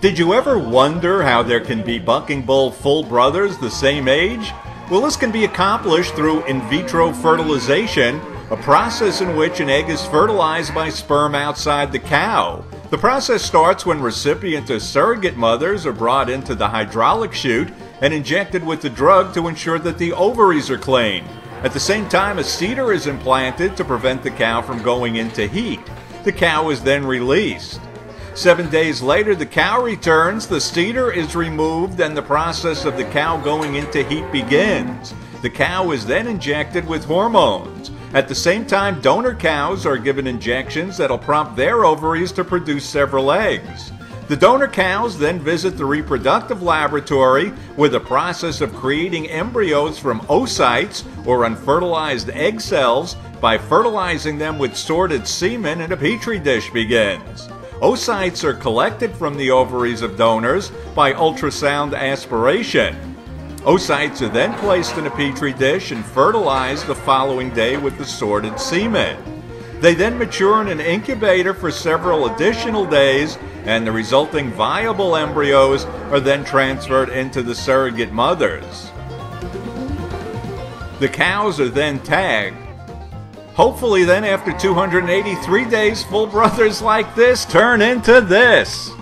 Did you ever wonder how there can be bucking bull full brothers the same age? Well, this can be accomplished through in vitro fertilization, a process in which an egg is fertilized by sperm outside the cow. The process starts when recipient or surrogate mothers are brought into the hydraulic chute and injected with the drug to ensure that the ovaries are clean. At the same time, a CIDR is implanted to prevent the cow from going into heat. The cow is then released. Seven days later, the cow returns, the CIDR is removed, and the process of the cow going into heat begins. The cow is then injected with hormones. At the same time, donor cows are given injections that'll prompt their ovaries to produce several eggs. The donor cows then visit the reproductive laboratory where the process of creating embryos from oocytes or unfertilized egg cells by fertilizing them with sorted semen in a petri dish begins. Oocytes are collected from the ovaries of donors by ultrasound aspiration. Oocytes are then placed in a petri dish and fertilized the following day with the sorted semen. They then mature in an incubator for several additional days, and the resulting viable embryos are then transferred into the surrogate mothers. The cows are then tagged Hopefully, then, after 283 days, full brothers like this turn into this.